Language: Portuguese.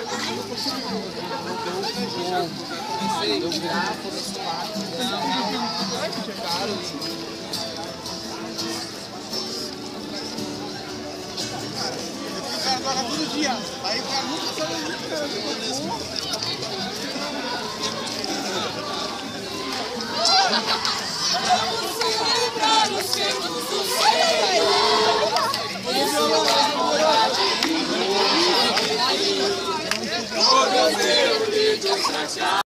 Eu gravo nesse quarto. O cara toca todo dia. Aí o nunca 没有地球想象